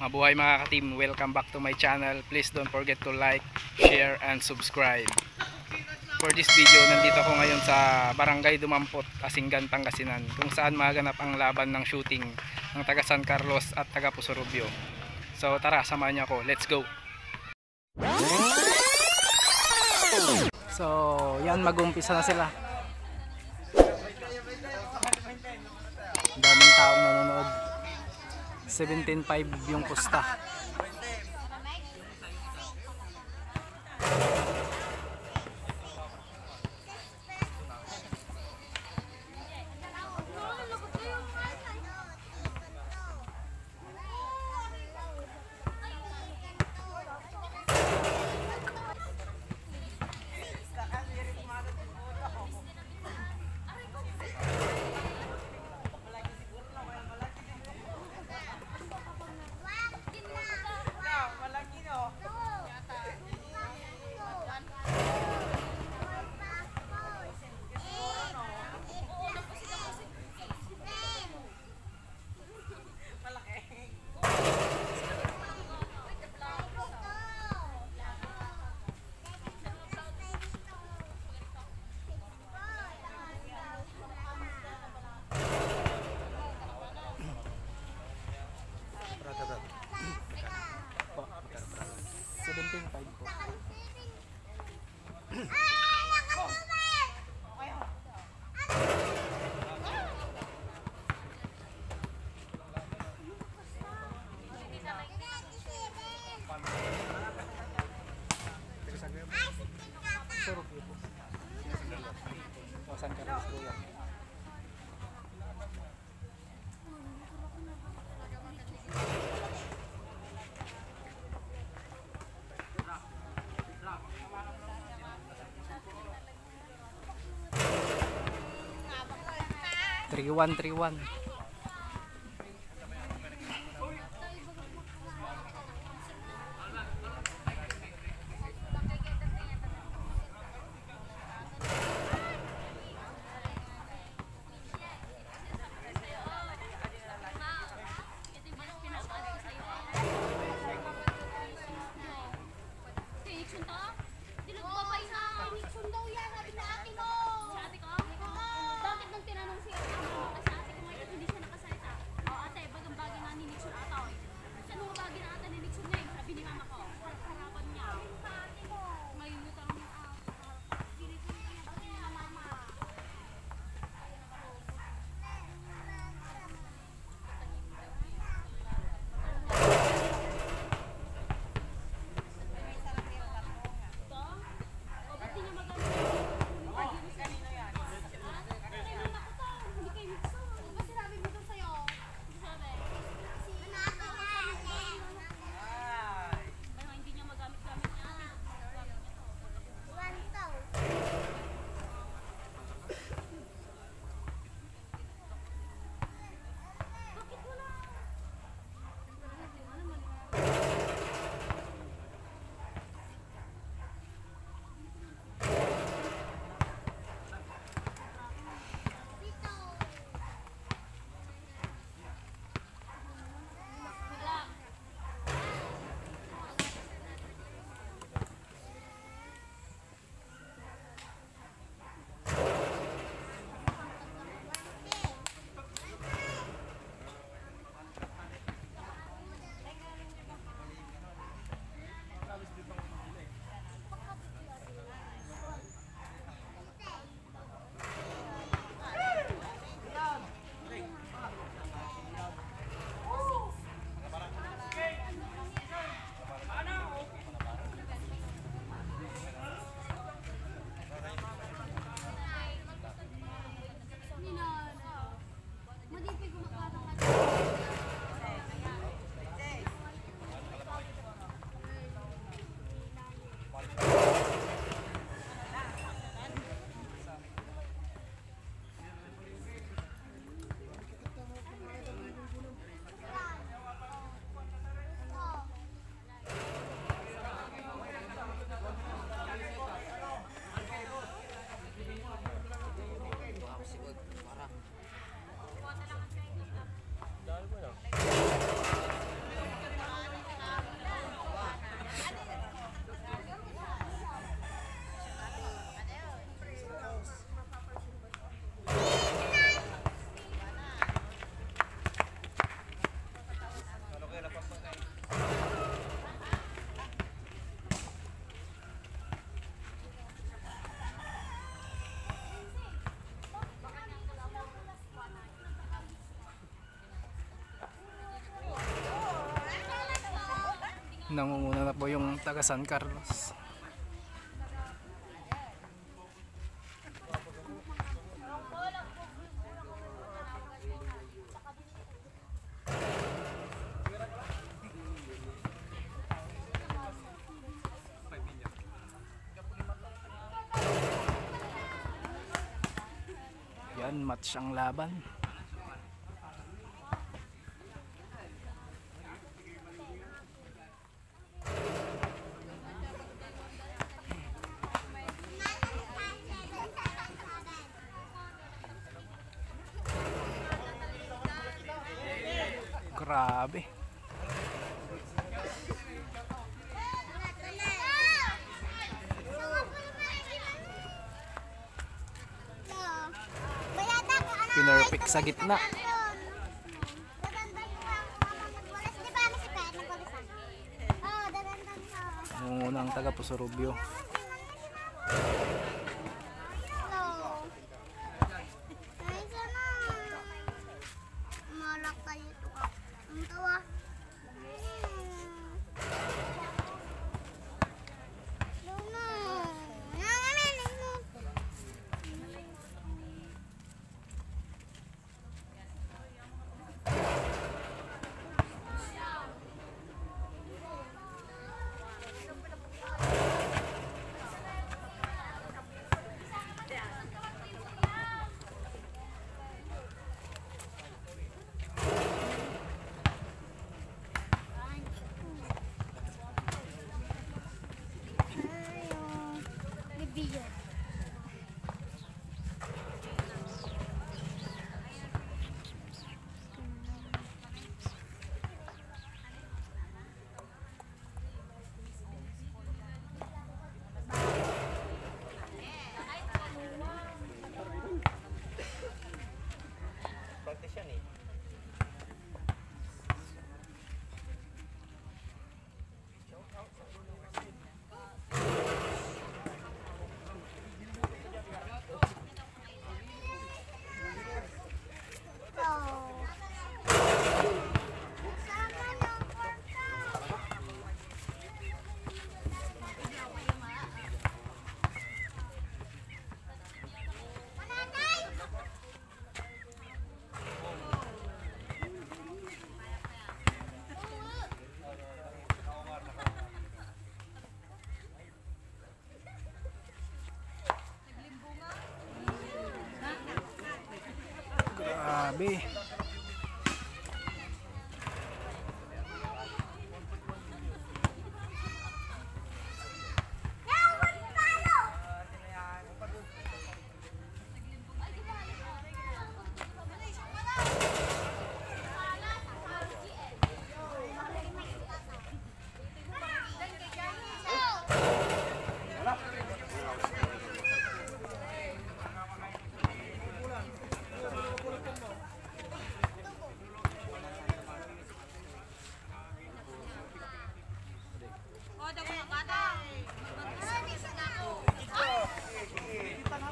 Mabuhay mga ka-team, welcome back to my channel. Please don't forget to like, share, and subscribe. For this video, nandito ako ngayon sa Barangay Dumampot, Asinggan, Pangasinan, kung saan maganap ang laban ng shooting ng taga San Carlos at taga Pusurubio. So tara, samahan niyo ako. Let's go! So, yan mag-umpisa na sila. Daming taong nanonood. 17.5 yung pusta. Po, 17.5 po. Sarap yun po. O, San Carlos po yan. Nangunguna na po yung taga San Carlos. Yan, match ang laban. Pinerpick sa gitna. Ang taga Pusurubyo. Malak 对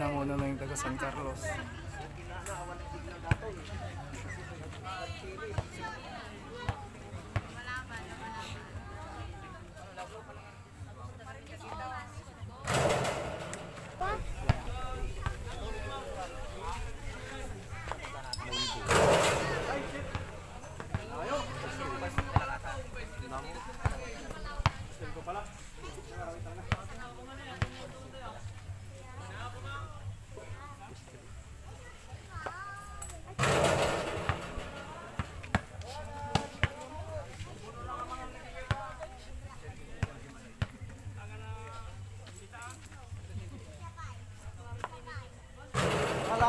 Nanguna na yung taga San Carlos.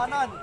kanan.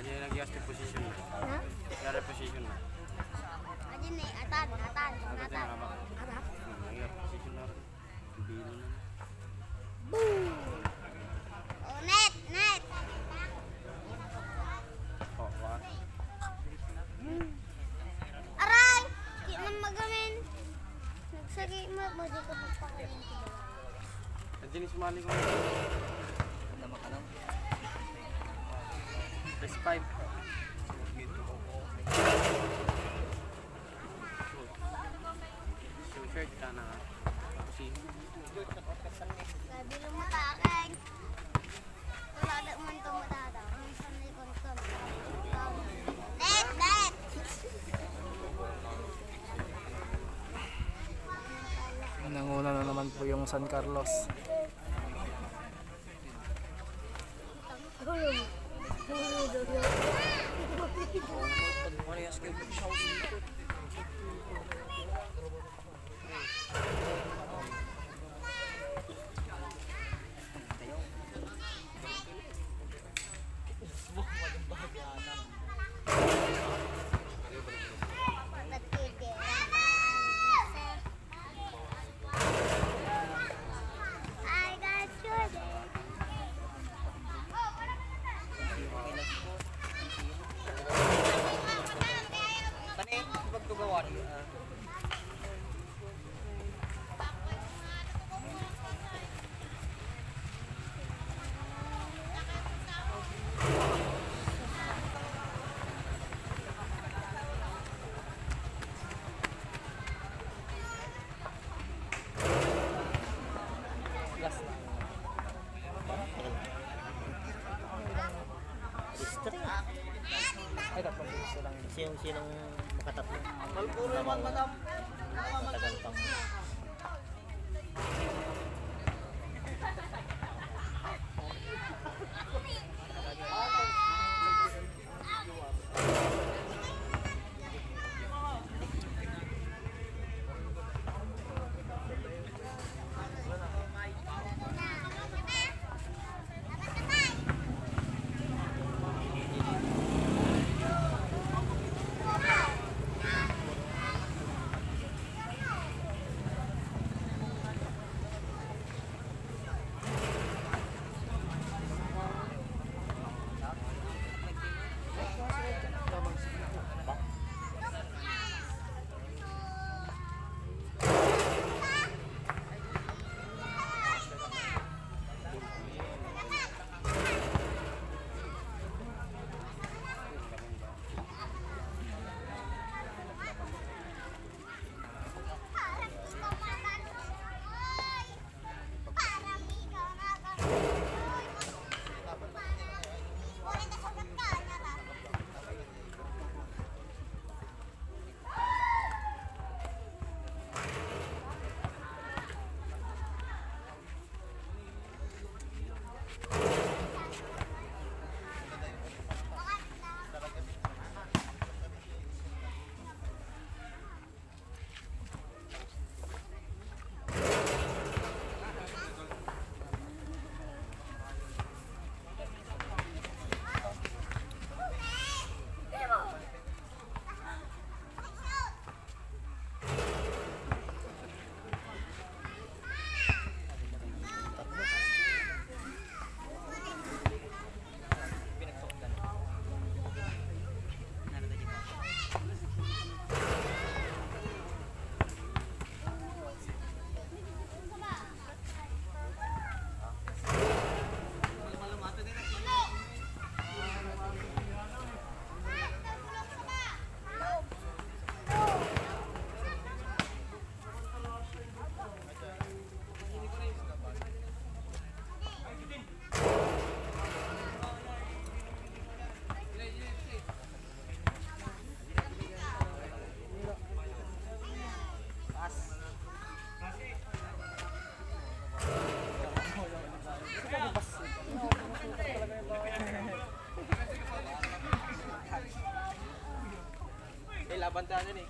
aja lagi asli position. Nah ya ada position. Nah aja nih atan atan atan. ada apa? Ada lagi position lah. Biru oh net net. Oh war hmm. aray di mamagamin nagsagi mo mo dito pa kayo Jadi sumali ko. Press 5. So shirt ka na. Kasi Sabi lang matakin. Wala na man ito matata. Ang sanay ko ito. Net, net. Nanguna na naman po yung San Carlos. Oh, I'm going to ask you to show me. Sino sinong makatatlo? Malpuro naman madam. Eh, laban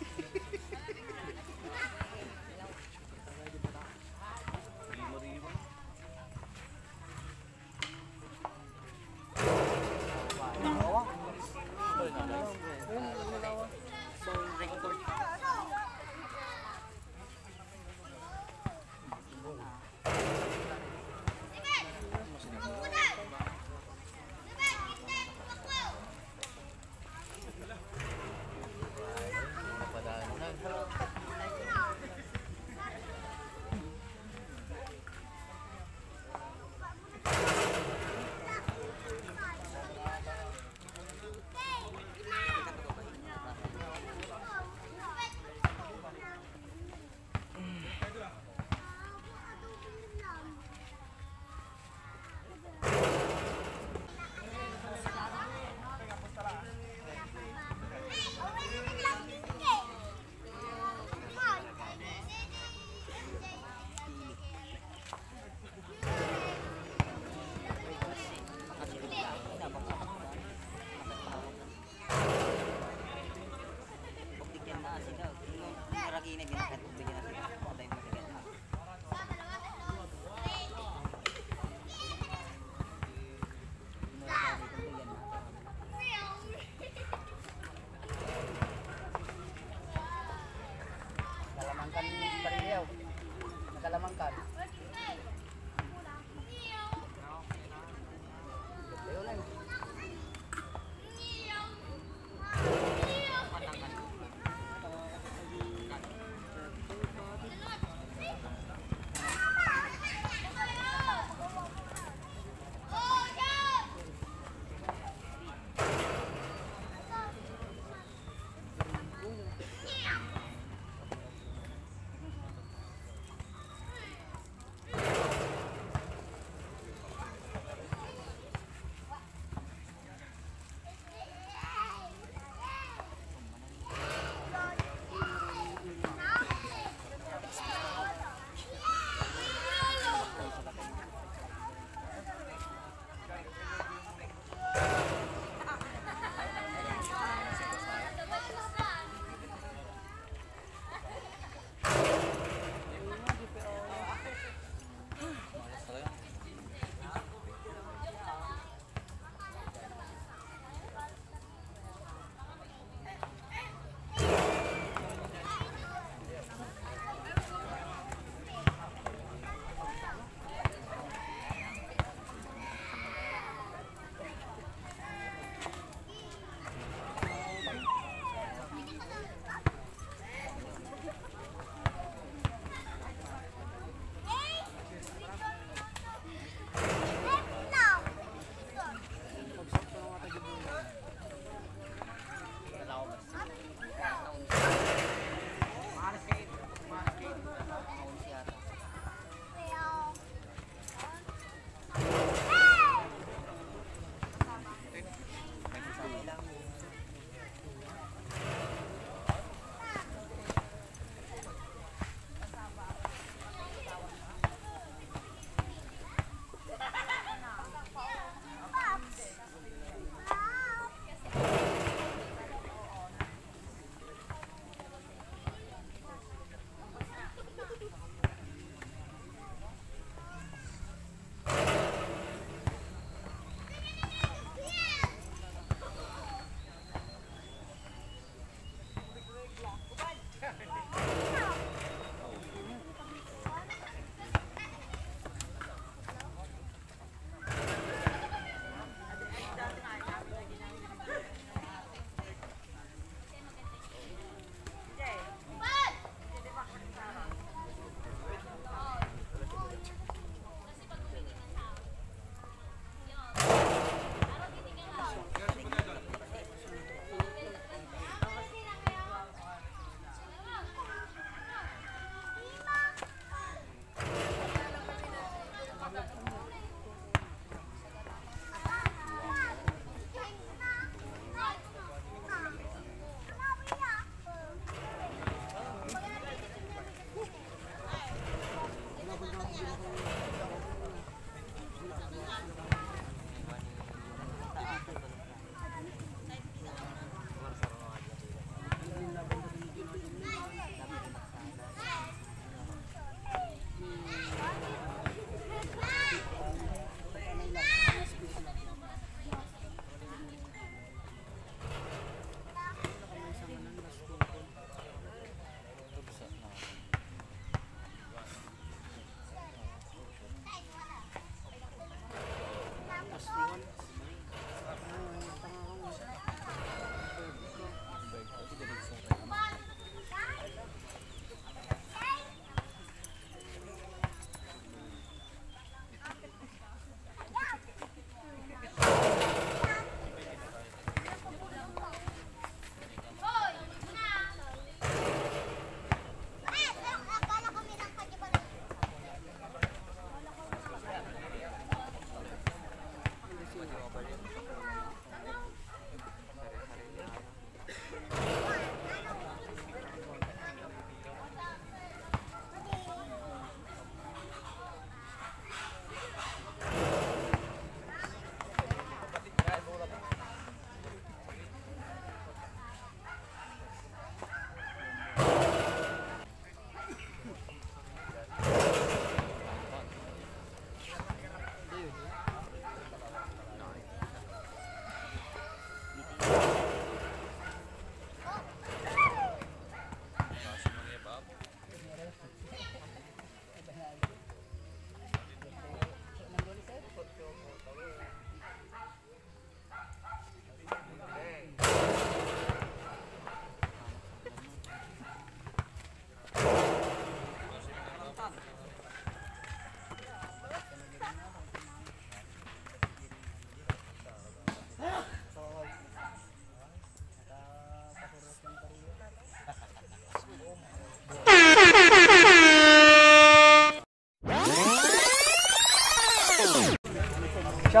Yeah.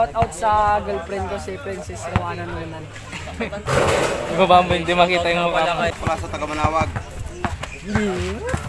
Shout out sa girlfriend ko si Princess Rowana Nunan. Ibaba mo hindi makita yung mukha ko. Para sa taga Manawag. Yeah.